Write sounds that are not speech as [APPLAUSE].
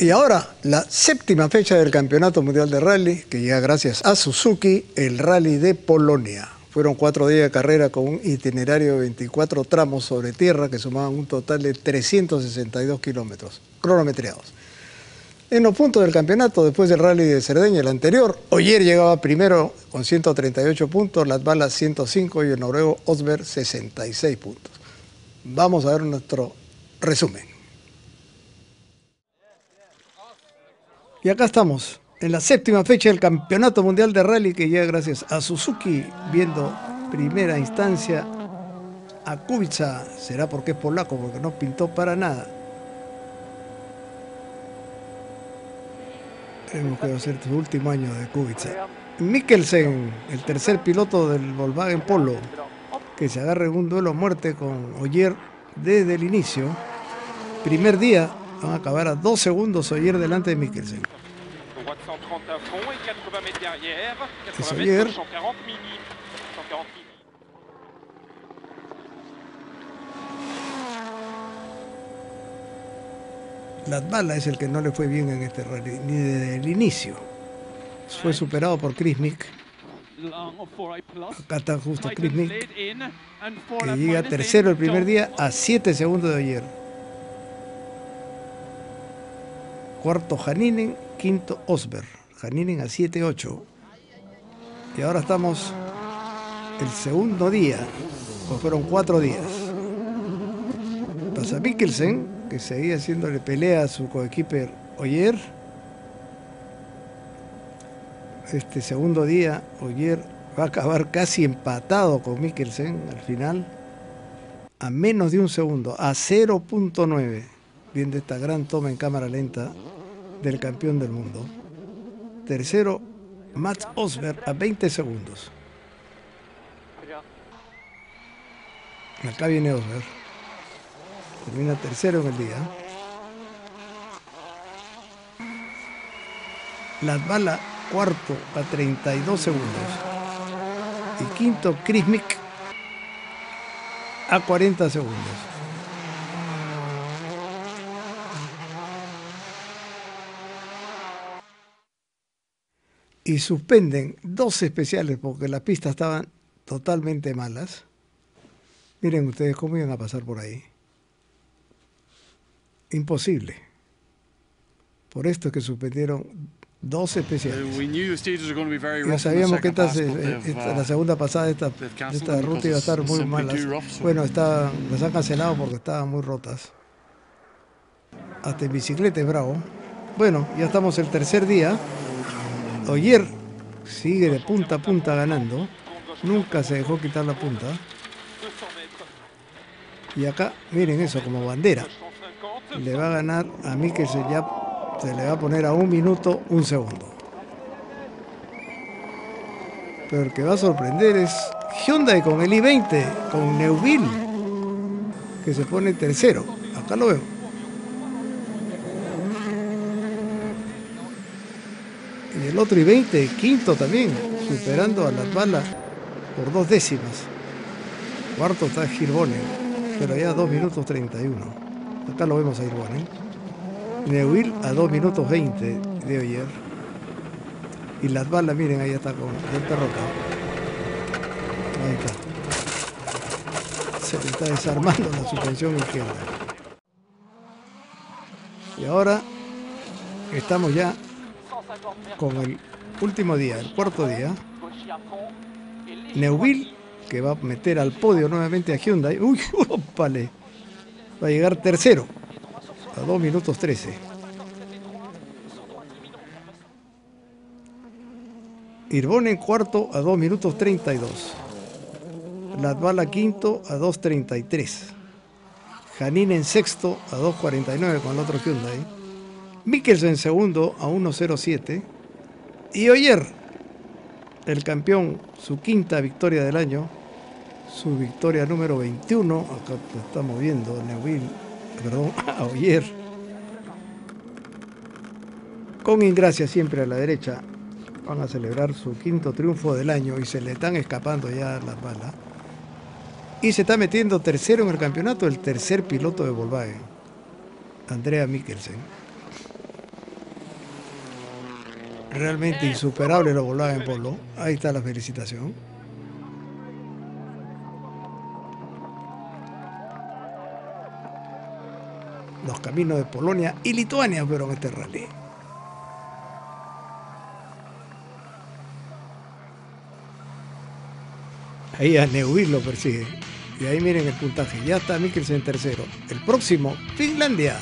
Y ahora, la séptima fecha del Campeonato Mundial de Rally, que llega gracias a Suzuki, el Rally de Polonia. Fueron cuatro días de carrera con un itinerario de 24 tramos sobre tierra que sumaban un total de 362 kilómetros cronometrados. En los puntos del campeonato, después del rally de Cerdeña, el anterior, Oyer llegaba primero con 138 puntos, Las Balas 105 y el noruego Osberg 66 puntos. Vamos a ver nuestro resumen. Y acá estamos, en la séptima fecha del Campeonato Mundial de Rally que llega gracias a Suzuki, viendo primera instancia a Kubica, será porque es polaco, porque no pintó para nada. Hemos que ser su último año de Kubica. Mikkelsen, el tercer piloto del Volkswagen Polo, que se agarra en un duelo a muerte con Oyer desde el inicio. Primer día, van a acabar a dos segundos Oyer delante de Mikkelsen. Es Oyer. Latvala es el que no le fue bien en este rally, ni desde el inicio. Fue superado por Chris Mick. Acá está justo Chris Mick, que llega tercero el primer día a 7 segundos de ayer. Cuarto Janinen, quinto Osberg. Janinen a 7-8. Y ahora estamos el segundo día, pues fueron cuatro días. Pasa Mikkelsen, que seguía haciéndole pelea a su coequiper Oyer. Este segundo día, Oyer va a acabar casi empatado con Mikkelsen al final, a menos de un segundo, a 0.9, viendo esta gran toma en cámara lenta del campeón del mundo. Tercero, Mats Osberg a 20 segundos. Acá viene Osberg. Termina tercero en el día. Las balas cuarto a 32 segundos. Y quinto, Chris a 40 segundos. Y suspenden dos especiales porque las pistas estaban totalmente malas. Miren ustedes cómo iban a pasar por ahí. Imposible. Por esto es que suspendieron dos especiales. Ya sabíamos que esta, esta- la segunda pasada de esta, esta ruta iba a estar muy mala. Bueno, está, las han cancelado porque estaban muy rotas. Hasta en bicicleta es bravo. Bueno, ya estamos el tercer día. Oyer sigue de punta a punta ganando. Nunca se dejó quitar la punta. Y acá, miren eso, como bandera. Le va a ganar a Mikkelsen ya se le va a poner a un minuto, un segundo. Pero el que va a sorprender es Hyundai con el i20, con Neuville, que se pone tercero. Acá lo veo. Y el otro i20, quinto también, superando a las balas por dos décimas. Cuarto está Girbonen, pero ya 2 minutos 31. Acá lo vemos a Girbonen. Neuil a 2 minutos 20 de ayer. Y las balas, miren, ahí está con el perrota. Ahí está. Se le está desarmando la suspensión izquierda. Y ahora estamos ya con el último día, el cuarto día. Neuville, que va a meter al podio nuevamente a Hyundai. Uy, [LAUGHS] ópale. Va a llegar tercero a 2 minutos 13. Irbone en cuarto a 2 minutos 32. Latvala quinto a 2.33. Janín en sexto a 2.49 con el otro Hyundai. Mikkelsen en segundo a 1.07. Y Oyer, el campeón, su quinta victoria del año, su victoria número 21, acá lo estamos viendo, Neuville, perdón, [LAUGHS] a Oyer. Con Ingracia siempre a la derecha, van a celebrar su quinto triunfo del año y se le están escapando ya las balas. Y se está metiendo tercero en el campeonato, el tercer piloto de Volkswagen, Andrea Mikkelsen. Realmente insuperable la volada en polo. Ahí está la felicitación. Los caminos de Polonia y Lituania fueron este rally. Ahí a Neuil lo persigue. Y ahí miren el puntaje. Ya está Mikkelsen tercero. El próximo, Finlandia.